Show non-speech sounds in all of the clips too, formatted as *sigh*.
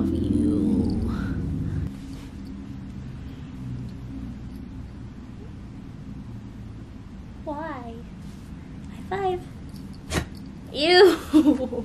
love you. Why? High five. Ew. *laughs*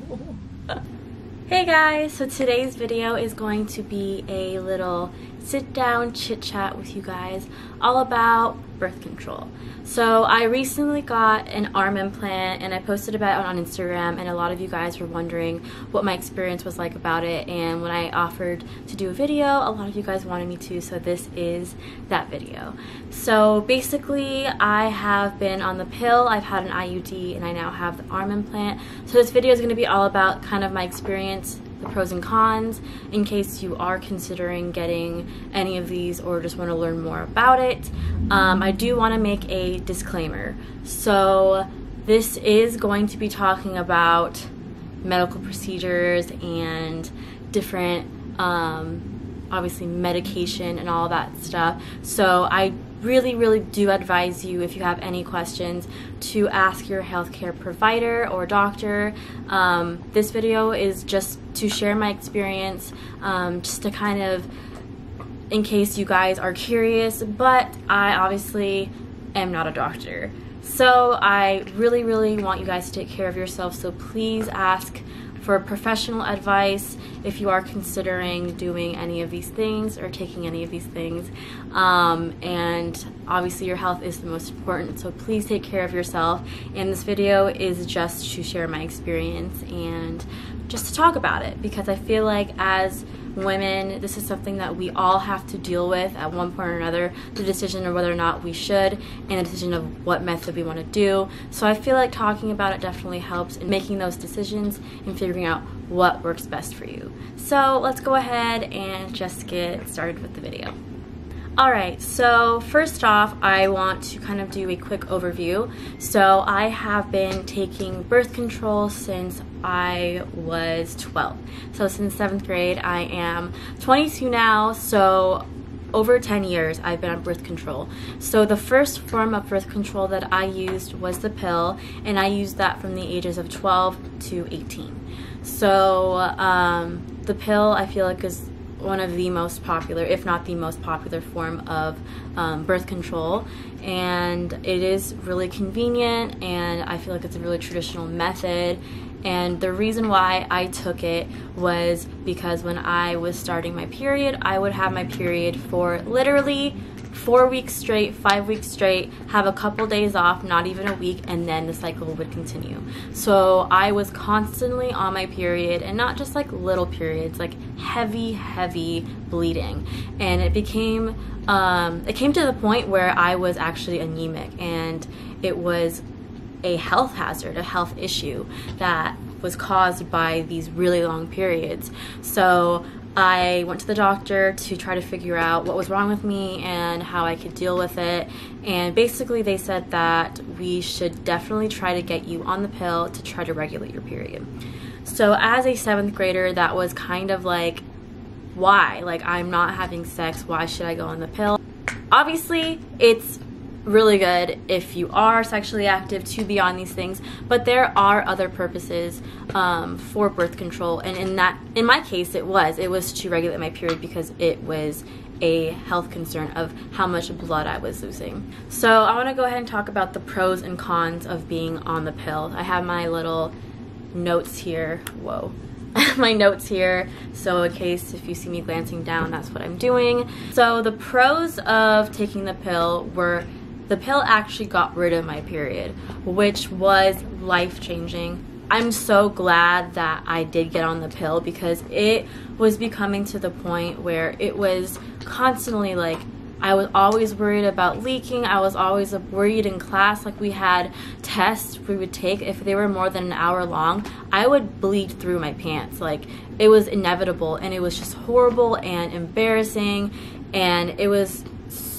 hey guys, so today's video is going to be a little sit down chit chat with you guys all about birth control. So I recently got an arm implant and I posted about it on Instagram and a lot of you guys were wondering what my experience was like about it and when I offered to do a video a lot of you guys wanted me to so this is that video. So basically I have been on the pill, I've had an IUD and I now have the arm implant. So this video is going to be all about kind of my experience the pros and cons in case you are considering getting any of these or just want to learn more about it. Um, I do want to make a disclaimer. So this is going to be talking about medical procedures and different um, obviously medication and all that stuff. So I really, really do advise you if you have any questions to ask your healthcare provider or doctor. Um, this video is just to share my experience, um, just to kind of, in case you guys are curious, but I obviously am not a doctor. So I really, really want you guys to take care of yourself. So please ask for professional advice if you are considering doing any of these things or taking any of these things. Um, and obviously, your health is the most important, so please take care of yourself. And this video is just to share my experience and just to talk about it because I feel like as women, this is something that we all have to deal with at one point or another the decision of whether or not we should, and the decision of what method we want to do. So I feel like talking about it definitely helps in making those decisions and figuring out what works best for you. So let's go ahead and just get started with the video. Alright, so first off, I want to kind of do a quick overview. So I have been taking birth control since I was 12. So since 7th grade, I am 22 now, so over 10 years I've been on birth control. So the first form of birth control that I used was the pill, and I used that from the ages of 12 to 18. So um, the pill I feel like is one of the most popular, if not the most popular form of um, birth control. And it is really convenient, and I feel like it's a really traditional method. And the reason why I took it was because when I was starting my period, I would have my period for literally four weeks straight, five weeks straight, have a couple days off, not even a week, and then the cycle would continue. So I was constantly on my period, and not just like little periods, like heavy, heavy bleeding. And it became, um, it came to the point where I was actually anemic, and it was a health hazard, a health issue that was caused by these really long periods. So I went to the doctor to try to figure out what was wrong with me and how I could deal with it. And basically, they said that we should definitely try to get you on the pill to try to regulate your period. So, as a seventh grader, that was kind of like, why? Like, I'm not having sex. Why should I go on the pill? Obviously, it's really good if you are sexually active to be on these things but there are other purposes um, for birth control and in that in my case it was it was to regulate my period because it was a health concern of how much blood I was losing. So I want to go ahead and talk about the pros and cons of being on the pill. I have my little notes here. Whoa. *laughs* my notes here so in case if you see me glancing down that's what I'm doing. So the pros of taking the pill were the pill actually got rid of my period, which was life changing. I'm so glad that I did get on the pill because it was becoming to the point where it was constantly like I was always worried about leaking. I was always worried in class. Like we had tests we would take. If they were more than an hour long, I would bleed through my pants. Like it was inevitable and it was just horrible and embarrassing. And it was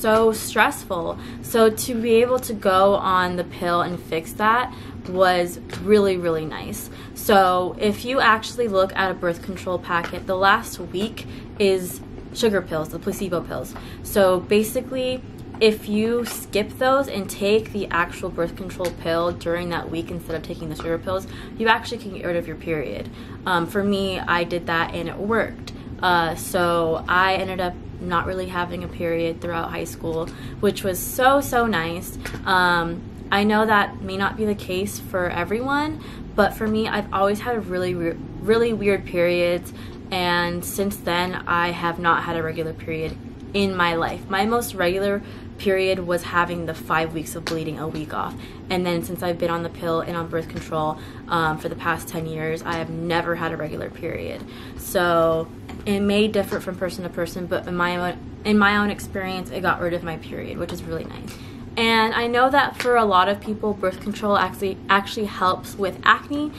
so stressful. So to be able to go on the pill and fix that was really, really nice. So if you actually look at a birth control packet, the last week is sugar pills, the placebo pills. So basically, if you skip those and take the actual birth control pill during that week instead of taking the sugar pills, you actually can get rid of your period. Um, for me, I did that and it worked. Uh, so I ended up not really having a period throughout high school, which was so, so nice. Um, I know that may not be the case for everyone, but for me, I've always had really, really weird periods. And since then, I have not had a regular period in my life. My most regular period was having the five weeks of bleeding a week off. And then since I've been on the pill and on birth control um, for the past 10 years, I have never had a regular period. So it may differ from person to person, but in my own, in my own experience, it got rid of my period, which is really nice. And I know that for a lot of people, birth control actually actually helps with acne.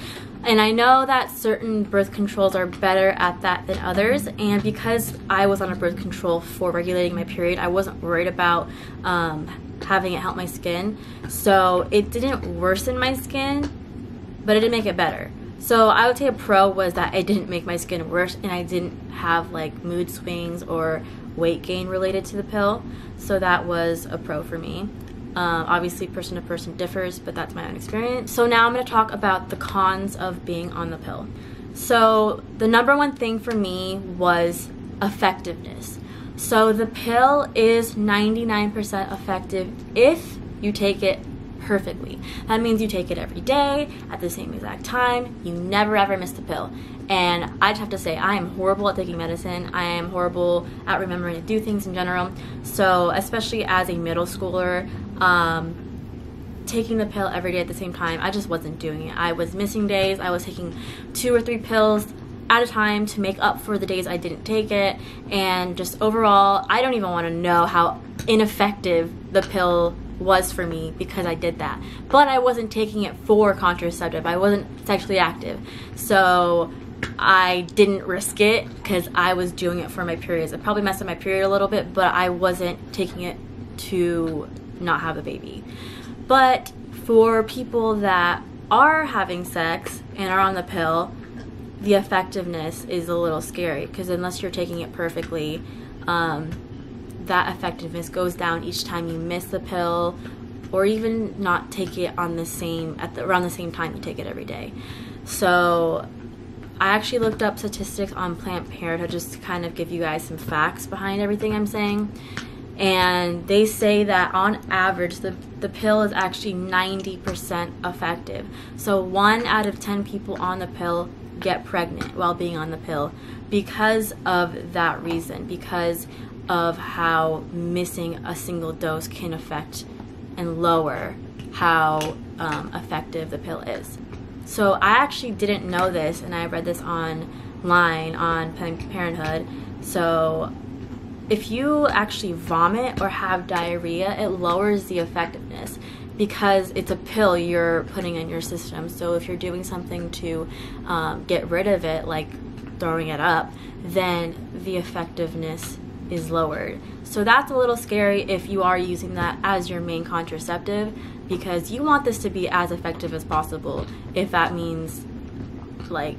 And I know that certain birth controls are better at that than others. And because I was on a birth control for regulating my period, I wasn't worried about um, having it help my skin. So it didn't worsen my skin, but it didn't make it better. So I would say a pro was that it didn't make my skin worse and I didn't have like mood swings or weight gain related to the pill. So that was a pro for me. Um, obviously, person to person differs, but that's my own experience. So now I'm going to talk about the cons of being on the pill. So the number one thing for me was effectiveness. So the pill is 99% effective if you take it perfectly. That means you take it every day at the same exact time. You never ever miss the pill. And I just have to say, I am horrible at taking medicine. I am horrible at remembering to do things in general. So, especially as a middle schooler, um, taking the pill every day at the same time, I just wasn't doing it. I was missing days. I was taking two or three pills at a time to make up for the days I didn't take it. And just overall, I don't even want to know how ineffective the pill was for me because I did that. But I wasn't taking it for contraceptive. I wasn't sexually active. So I didn't risk it because I was doing it for my periods. I probably messed up my period a little bit, but I wasn't taking it to not have a baby. But for people that are having sex and are on the pill, the effectiveness is a little scary because unless you're taking it perfectly, um, that effectiveness goes down each time you miss the pill or even not take it on the same at the, around the same time you take it every day. So I actually looked up statistics on Planned Parenthood just to kind of give you guys some facts behind everything I'm saying. And they say that on average, the, the pill is actually 90% effective. So, one out of 10 people on the pill get pregnant while being on the pill because of that reason, because of how missing a single dose can affect and lower how um, effective the pill is. So I actually didn't know this, and I read this online on Planned Parenthood. So if you actually vomit or have diarrhea, it lowers the effectiveness because it's a pill you're putting in your system. So if you're doing something to um, get rid of it, like throwing it up, then the effectiveness is lowered. So that's a little scary if you are using that as your main contraceptive because you want this to be as effective as possible. If that means like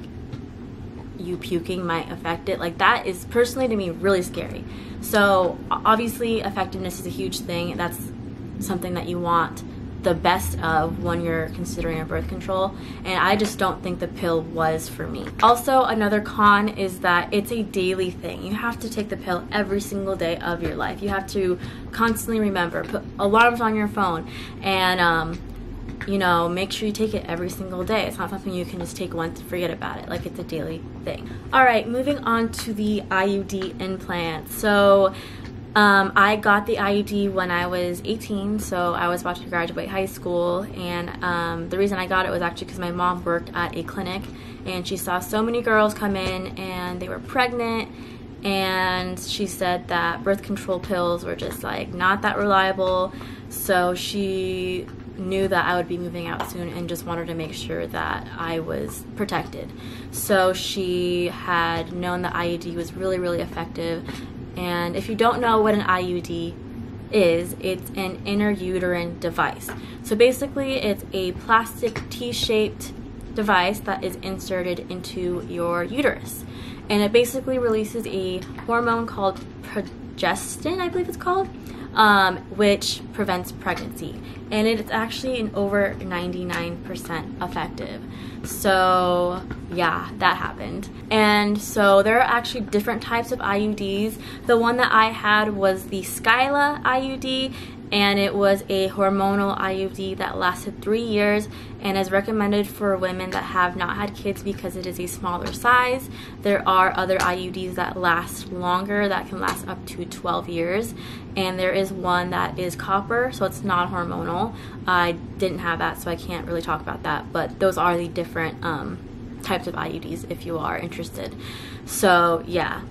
you puking might affect it, like that is personally to me really scary. So obviously effectiveness is a huge thing. That's something that you want the best of when you're considering a birth control and I just don't think the pill was for me. Also another con is that it's a daily thing. You have to take the pill every single day of your life. You have to constantly remember, put alarms on your phone and um, you know, make sure you take it every single day. It's not something you can just take once and forget about it. Like it's a daily thing. All right, moving on to the IUD implant. So um, I got the IUD when I was 18, so I was about to graduate high school. And um, the reason I got it was actually because my mom worked at a clinic and she saw so many girls come in and they were pregnant. And she said that birth control pills were just like not that reliable. So she knew that I would be moving out soon and just wanted to make sure that I was protected. So she had known that IUD was really, really effective and if you don't know what an IUD is, it's an intrauterine device. So basically, it's a plastic T shaped device that is inserted into your uterus. And it basically releases a hormone called progestin, I believe it's called, um, which prevents pregnancy. And it's actually an over 99% effective. So, yeah, that happened. And so there are actually different types of IUDs. The one that I had was the Skyla IUD, and it was a hormonal IUD that lasted three years and is recommended for women that have not had kids because it is a smaller size. There are other IUDs that last longer, that can last up to 12 years, and there is one that is copper, so it's not hormonal. I didn't have that, so I can't really talk about that, but those are the different um, types of IUDs if you are interested. So, yeah.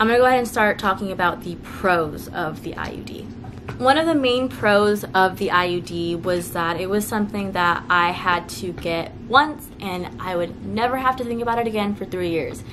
I'm gonna go ahead and start talking about the pros of the IUD. One of the main pros of the IUD was that it was something that I had to get once and I would never have to think about it again for three years.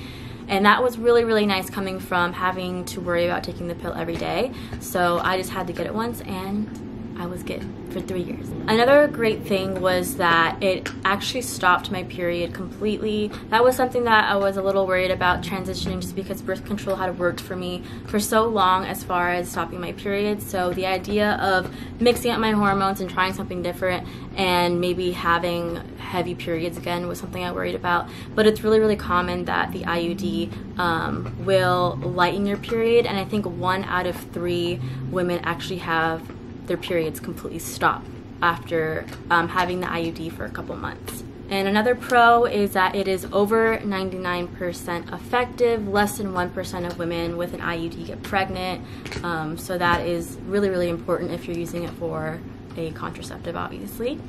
And that was really, really nice coming from having to worry about taking the pill every day. So I just had to get it once and I was good for three years. Another great thing was that it actually stopped my period completely. That was something that I was a little worried about transitioning just because birth control had worked for me for so long as far as stopping my period. So the idea of mixing up my hormones and trying something different and maybe having heavy periods again was something I worried about. But it's really, really common that the IUD um, will lighten your period, and I think one out of three women actually have their periods completely stop after um, having the IUD for a couple months. And another pro is that it is over 99% effective. Less than 1% of women with an IUD get pregnant. Um, so that is really, really important if you're using it for a contraceptive, obviously.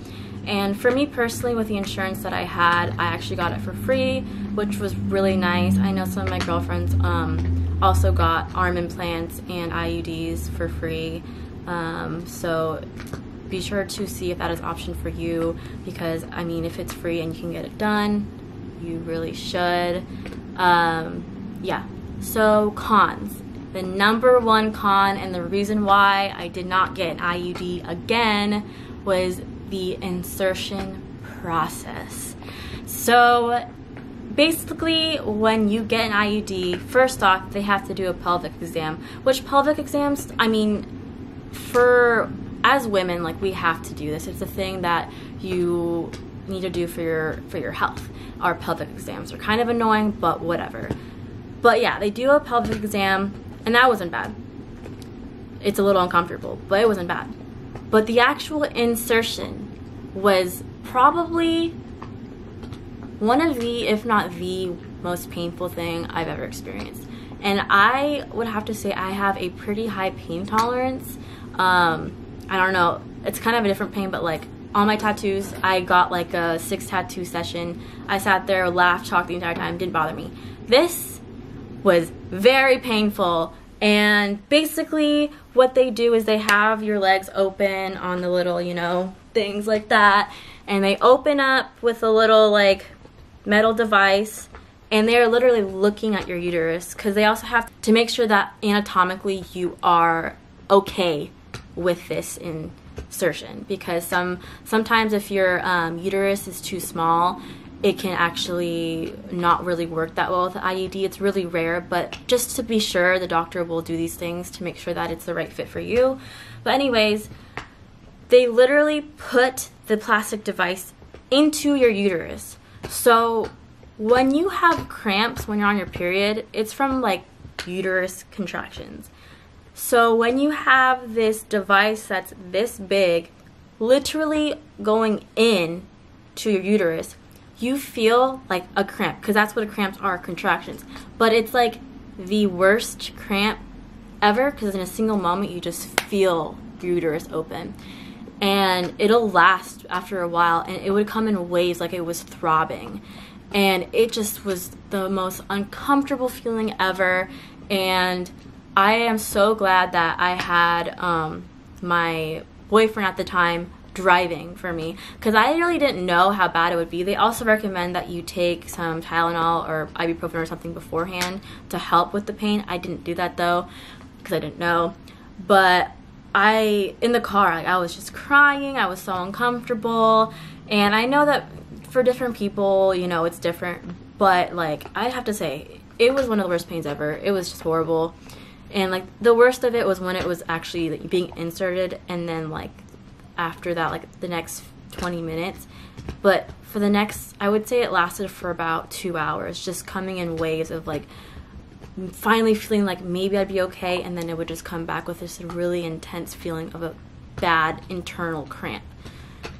And for me personally, with the insurance that I had, I actually got it for free, which was really nice. I know some of my girlfriends um, also got arm implants and IUDs for free. Um, so be sure to see if that is an option for you because I mean if it's free and you can get it done, you really should. Um, yeah. So cons. The number one con and the reason why I did not get an IUD again was the insertion process. So basically when you get an IUD, first off, they have to do a pelvic exam, which pelvic exams, I mean, for as women like we have to do this. It's a thing that you need to do for your for your health. Our pelvic exams are kind of annoying but whatever. But yeah they do a pelvic exam and that wasn't bad. It's a little uncomfortable but it wasn't bad. But the actual insertion was probably one of the if not the most painful thing i've ever experienced. And i would have to say i have a pretty high pain tolerance um, I don't know. It's kind of a different pain, but like all my tattoos, I got like a six tattoo session. I sat there, laughed, talked the entire time, didn't bother me. This was very painful. And basically, what they do is they have your legs open on the little, you know, things like that. And they open up with a little, like, metal device. And they're literally looking at your uterus because they also have to make sure that anatomically you are okay with this insertion because some sometimes if your um, uterus is too small it can actually not really work that well with IUD. It's really rare, but just to be sure, the doctor will do these things to make sure that it's the right fit for you. But anyways, they literally put the plastic device into your uterus. So when you have cramps when you're on your period, it's from like uterus contractions. So when you have this device that's this big, literally going in to your uterus, you feel like a cramp because that's what cramps are, contractions. But it's like the worst cramp ever because in a single moment you just feel your uterus open. And it'll last after a while and it would come in waves like it was throbbing. And it just was the most uncomfortable feeling ever. And I am so glad that I had um, my boyfriend at the time driving for me because I really didn't know how bad it would be. They also recommend that you take some Tylenol or ibuprofen or something beforehand to help with the pain. I didn't do that though because I didn't know. But I, in the car, like, I was just crying. I was so uncomfortable. And I know that for different people, you know, it's different. But like, I have to say, it was one of the worst pains ever. It was just horrible And like the worst of it was when it was actually like, being inserted and then like after that like the next 20 minutes. But for the next I would say it lasted for about 2 hours just coming in waves of like finally feeling like maybe I'd be okay and then it would just come back with this really intense feeling of a bad internal cramp.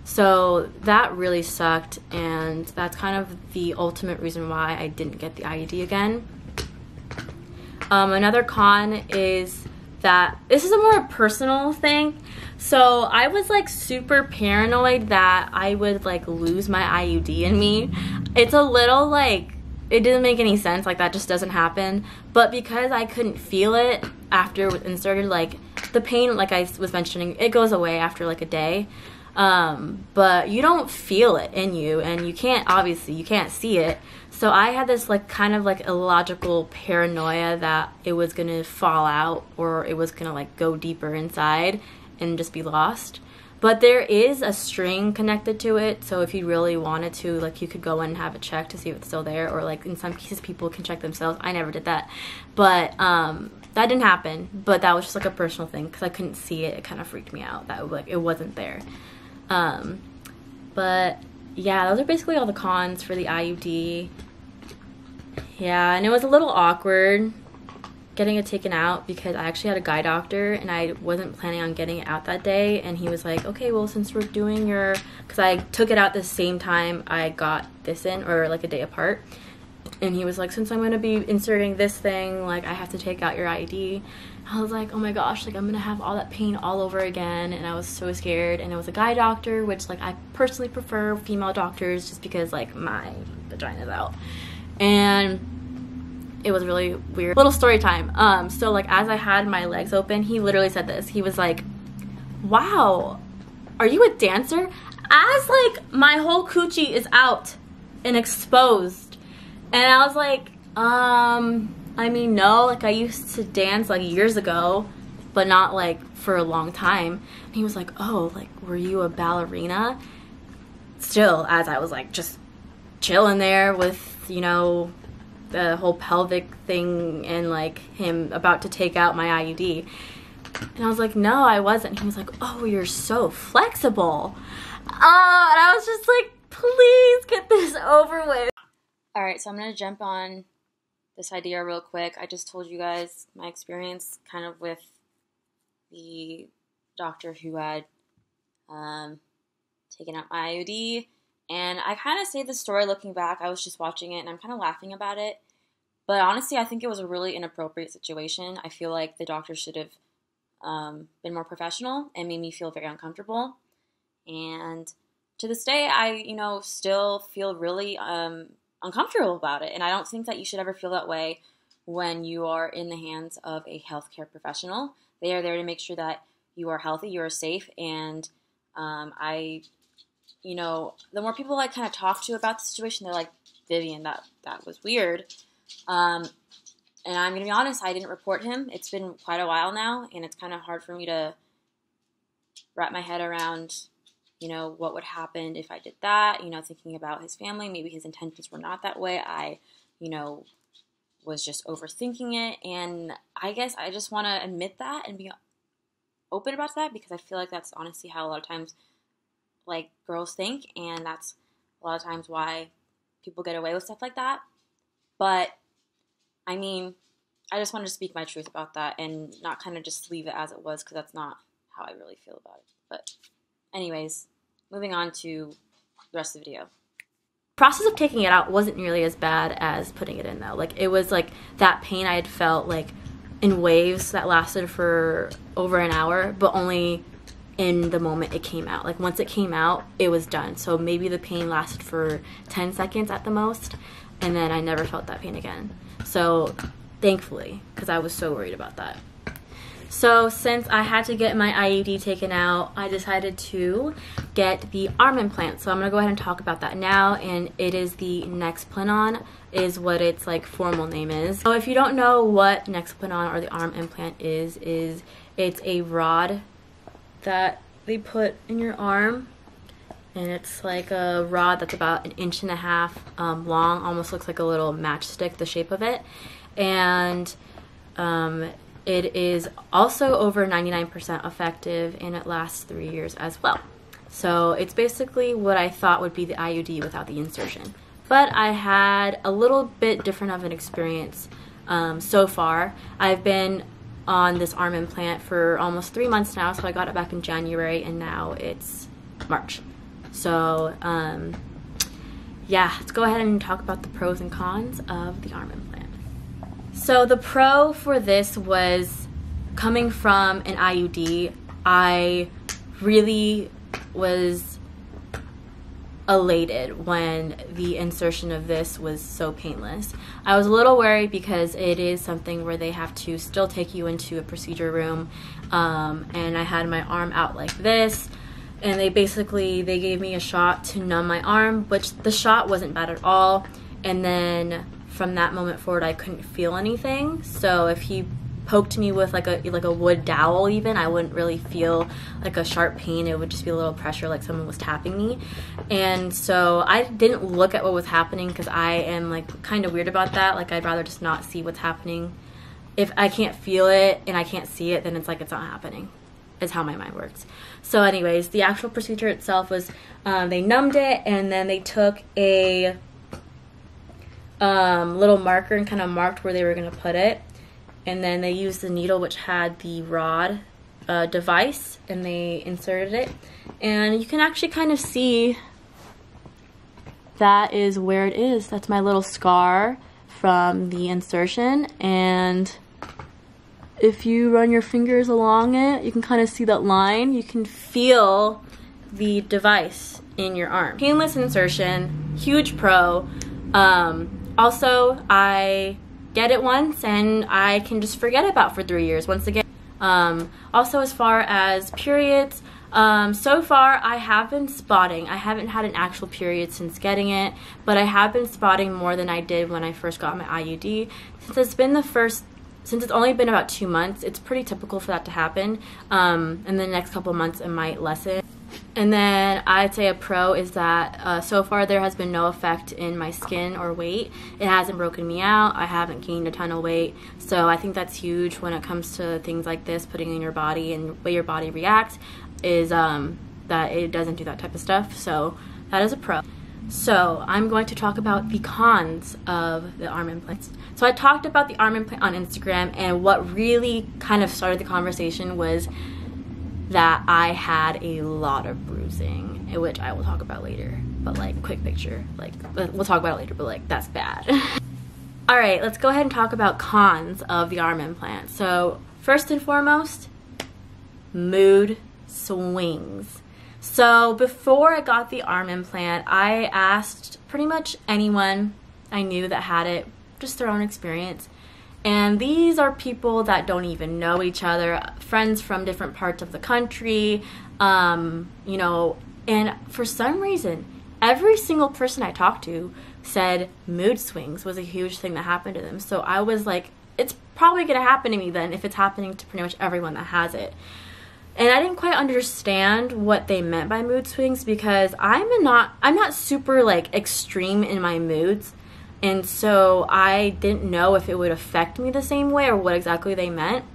So that really sucked, and that's kind of the ultimate reason why I didn't get the IUD again. Um, another con is that this is a more personal thing. So I was like super paranoid that I would like lose my IUD in me. It's a little like it didn't make any sense. Like that just doesn't happen. But because I couldn't feel it after it was inserted, like the pain, like I was mentioning, it goes away after like a day. Um, but you don't feel it in you, and you can't obviously you can't see it. So I had this like kind of like illogical paranoia that it was gonna fall out or it was gonna like go deeper inside and just be lost. But there is a string connected to it, so if you really wanted to, like you could go in and have it checked to see if it's still there, or like in some cases people can check themselves. I never did that, but um, that didn't happen. But that was just like a personal thing because I couldn't see it. It kind of freaked me out that like it wasn't there. Um, but yeah, those are basically all the cons for the IUD. Yeah, and it was a little awkward getting it taken out because I actually had a guy doctor and I wasn't planning on getting it out that day. And he was like, okay, well, since we're doing your, because I took it out the same time I got this in, or like a day apart. And he was like, since I'm going to be inserting this thing, like I have to take out your IUD. I was like, oh my gosh, like I'm gonna have all that pain all over again, and I was so scared. And it was a guy doctor, which like I personally prefer female doctors just because like my vagina's out. And it was really weird. Little story time. Um, so like as I had my legs open, he literally said this. He was like, "Wow, are you a dancer?" As like my whole coochie is out and exposed, and I was like, um I mean, no, like I used to dance like years ago, but not like for a long time. And he was like, oh, like, were you a ballerina? Still, as I was like just chilling there with, you know, the whole pelvic thing and like him about to take out my IUD. And I was like, no, I wasn't. He was like, oh, you're so flexible. Uh, and I was just like, please get this *laughs* over with. All right, so I'm going to jump on this idea real quick. I just told you guys my experience kind of with the doctor who had um, taken out my IUD. And I kind of say the story looking back. I was just watching it and I'm kind of laughing about it. But honestly, I think it was a really inappropriate situation. I feel like the doctor should have um, been more professional and made me feel very uncomfortable. And to this day, I, you know, still feel really um, uncomfortable about it. And I don't think that you should ever feel that way when you are in the hands of a healthcare professional. They are there to make sure that you are healthy, you are safe, and um, I, you know, the more people I kind of talk to about the situation, they're like, Vivian, that that was weird. Um, and I'm gonna be honest, I didn't report him. It's been quite a while now, and it's kind of hard for me to wrap my head around you know, what would happen if I did that, you know, thinking about his family, maybe his intentions were not that way. I, you know, was just overthinking it. And I guess I just want to admit that and be open about that because I feel like that's honestly how a lot of times, like, girls think. And that's a lot of times why people get away with stuff like that. But, I mean, I just wanted to speak my truth about that and not kind of just leave it as it was because that's not how I really feel about it. But, anyways, moving on to the rest of the video process of taking it out wasn't nearly as bad as putting it in though like it was like that pain i had felt like in waves that lasted for over an hour but only in the moment it came out like once it came out it was done so maybe the pain lasted for 10 seconds at the most and then i never felt that pain again so thankfully because i was so worried about that so since I had to get my IUD taken out, I decided to get the arm implant. So I'm gonna go ahead and talk about that now, and it is the Nexplanon is what its like formal name is. So if you don't know what Nexplanon or the arm implant is, is it's a rod that they put in your arm and it's like a rod that's about an inch and a half um, long almost looks like a little matchstick the shape of it and um, It is also over 99% effective and it lasts three years as well. So it's basically what I thought would be the IUD without the insertion. But I had a little bit different of an experience um, so far. I've been on this arm implant for almost three months now, so I got it back in January and now it's March. So, um, yeah, let's go ahead and talk about the pros and cons of the arm implant. So, the pro for this was coming from an IUD, I really was elated when the insertion of this was so painless. I was a little worried because it is something where they have to still take you into a procedure room um, and I had my arm out like this and they basically they gave me a shot to numb my arm which the shot wasn't bad at all and then from that moment forward I couldn't feel anything so if he poked me with like a like a wood dowel even. I wouldn't really feel like a sharp pain. It would just be a little pressure like someone was tapping me. And so i didn't look at what was happening because i am like kind of weird about that. Like i'd rather just not see what's happening. If i can't feel it and i can't see it then it's like it's not happening is how my mind works. So anyways the actual procedure itself was um, they numbed it and then they took a um, little marker and kind of marked where they were going to put it and then they used the needle which had the rod uh, device and they inserted it. And you can actually kind of see that is where it is. That's my little scar from the insertion. And if you run your fingers along it you can kind of see that line. You can feel the device in your arm. Painless insertion huge pro. Um, also I get it once and I can just forget about for three years once again. Um, also, as far as periods, um, so far I have been spotting. I haven't had an actual period since getting it, but I have been spotting more than I did when I first got my IUD. Since it's been the first since it's only been about two months, it's pretty typical for that to happen. Um, in the next couple months, it might lessen. And then I'd say a pro is that uh, so far there has been no effect in my skin or weight. It hasn't broken me out. I haven't gained a ton of weight. So I think that's huge when it comes to things like this, putting in your body and way your body reacts, is um, that it doesn't do that type of stuff. So that is a pro. So I'm going to talk about the cons of the arm implants. So I talked about the arm implant on Instagram and what really kind of started the conversation was that I had a lot of bruising, which I will talk about later. But like, quick picture, like we'll talk about it later. But like, that's bad. *laughs* All right, let's go ahead and talk about cons of the arm implant. So first and foremost, mood swings. So before I got the arm implant, I asked pretty much anyone I knew that had it, just their own experience and these are people that don't even know each other, friends from different parts of the country, um, you know, and for some reason, every single person I talked to said mood swings was a huge thing that happened to them. So I was like, it's probably going to happen to me then if it's happening to pretty much everyone that has it. And I didn't quite understand what they meant by mood swings because I'm not I'm not super like extreme in my moods. And so I didn't know if it would affect me the same way or what exactly they meant.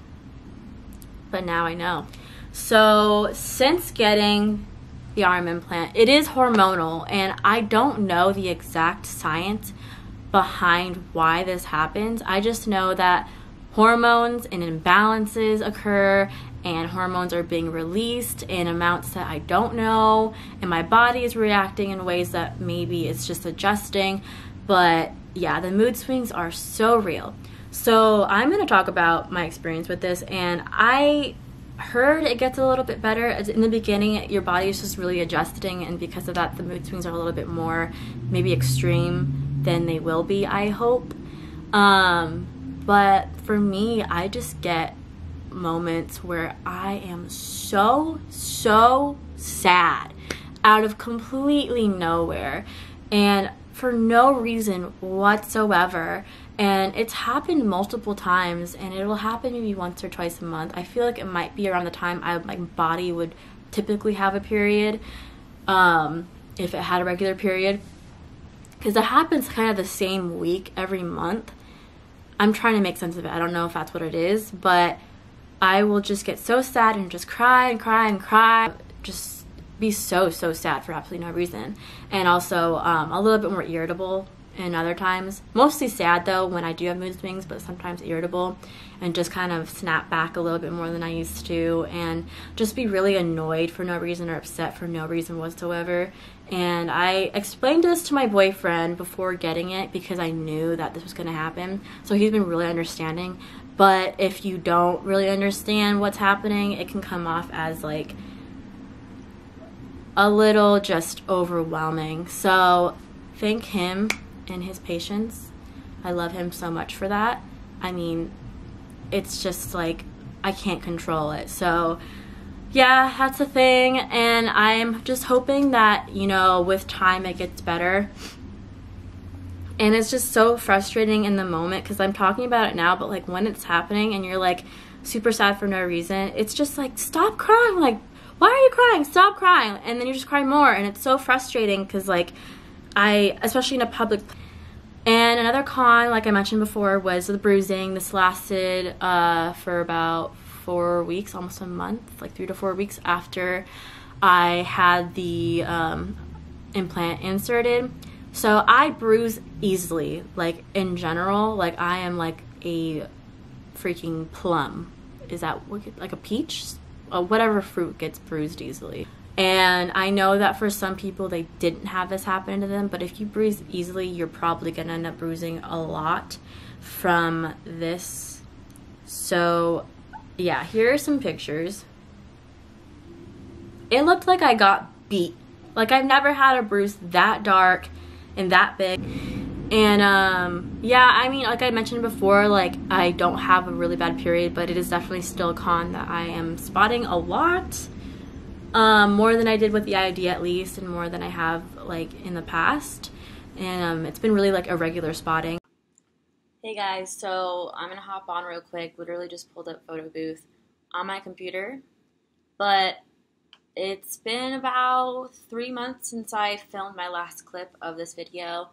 But now I know. So since getting the arm implant, it is hormonal, and I don't know the exact science behind why this happens. I just know that hormones and imbalances occur and hormones are being released in amounts that I don't know and my body is reacting in ways that maybe it's just adjusting but yeah, the mood swings are so real. So I'm going to talk about my experience with this, and I heard it gets a little bit better. In the beginning, your body is just really adjusting, and because of that, the mood swings are a little bit more maybe extreme than they will be, I hope. Um, but for me, I just get moments where I am so, so sad out of completely nowhere. And for no reason whatsoever. And it's happened multiple times, and it will happen maybe once or twice a month. I feel like it might be around the time I, my body would typically have a period, um, if it had a regular period. Because it happens kind of the same week every month. I'm trying to make sense of it. I don't know if that's what it is, but I will just get so sad and just cry and cry and cry. Just be so, so sad for absolutely no reason. And also um, a little bit more irritable in other times. Mostly sad though when I do have mood swings, but sometimes irritable and just kind of snap back a little bit more than I used to and just be really annoyed for no reason or upset for no reason whatsoever. And I explained this to my boyfriend before getting it because I knew that this was going to happen. So he's been really understanding. But if you don't really understand what's happening, it can come off as like a little just overwhelming. So thank him and his patience. I love him so much for that. I mean, it's just like I can't control it. So yeah, that's a thing. And I'm just hoping that, you know, with time it gets better. And it's just so frustrating in the moment because I'm talking about it now, but like when it's happening and you're like super sad for no reason, it's just like, stop crying. Like, why are you crying? Stop crying. And then you just cry more. And it's so frustrating because, like, I, especially in a public and another con, like I mentioned before, was the bruising. This lasted uh, for about four weeks, almost a month, like three to four weeks after I had the um, implant inserted. So I bruise easily, like in general. Like I am like a freaking plum. Is that like a peach? Uh, whatever fruit gets bruised easily. And I know that for some people they didn't have this happen to them, but if you bruise easily, you're probably going to end up bruising a lot from this. So, yeah, here are some pictures. It looked like I got beat. Like I've never had a bruise that dark and that big. And um, yeah, I mean, like I mentioned before, like I don't have a really bad period, but it is definitely still a con that I am spotting a lot um, more than I did with the IUD at least, and more than I have like in the past. And um, it's been really like irregular spotting. Hey guys, so I'm gonna hop on real quick. Literally just pulled up photo booth on my computer, but it's been about three months since I filmed my last clip of this video,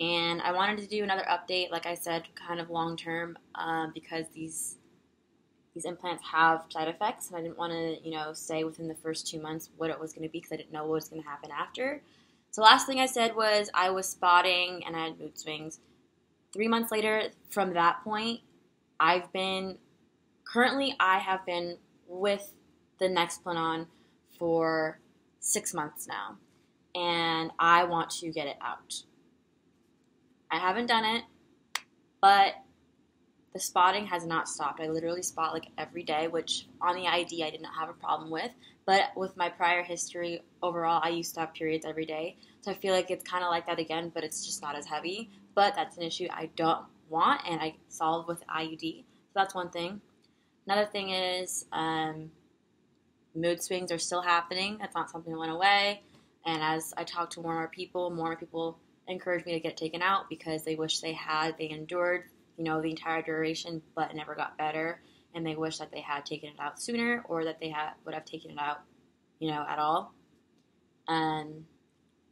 and I wanted to do another update, like I said, kind of long term, uh, because these these implants have side effects, and I didn't want to, you know, say within the first two months what it was going to be because I didn't know what was going to happen after. So last thing I said was I was spotting and I had mood swings. Three months later, from that point, I've been currently I have been with the Nexplanon for six months now, and I want to get it out. I haven't done it, but the spotting has not stopped. I literally spot like every day, which on the IUD I did not have a problem with. But with my prior history overall, I used to have periods every day. So I feel like it's kind of like that again, but it's just not as heavy. But that's an issue I don't want and I solve with IUD. So that's one thing. Another thing is um, mood swings are still happening. That's not something that went away. And as I talk to more and more people, more and more people encourage me to get it taken out because they wish they had, they endured you know, the entire duration, but never got better. And they wish that they had taken it out sooner or that they had would have taken it out, you know, at all. Um,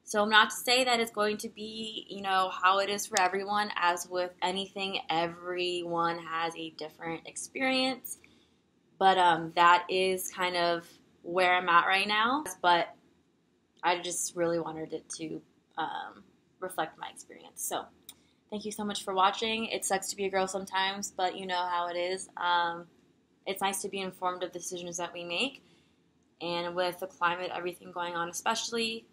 so I'm not to say that it's going to be, you know, how it is for everyone. As with anything, everyone has a different experience. But um, that is kind of where I'm at right now. But I just really wanted it to um, reflect my experience. So. Thank you so much for watching. It sucks to be a girl sometimes, but you know how it is. Um, it's nice to be informed of decisions that we make. And with the climate, everything going on, especially,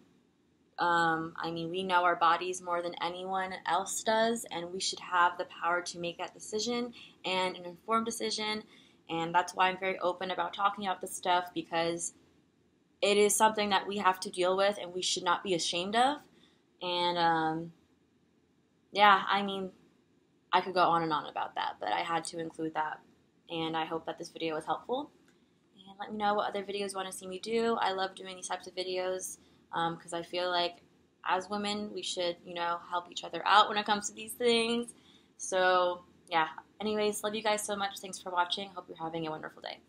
um, I mean, we know our bodies more than anyone else does, and we should have the power to make that decision and an informed decision. And that's why I'm very open about talking about this stuff because it is something that we have to deal with and we should not be ashamed of. And um, yeah, I mean, I could go on and on about that, but I had to include that. And I hope that this video was helpful. And let me know what other videos you want to see me do. I love doing these types of videos because um, I feel like as women, we should, you know, help each other out when it comes to these things. So, yeah. Anyways, love you guys so much. Thanks for watching. Hope you're having a wonderful day.